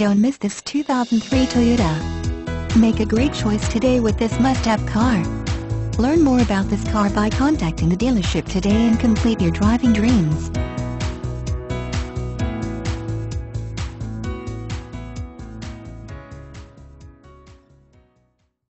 Don't miss this 2003 Toyota. Make a great choice today with this must-have car. Learn more about this car by contacting the dealership today and complete your driving dreams.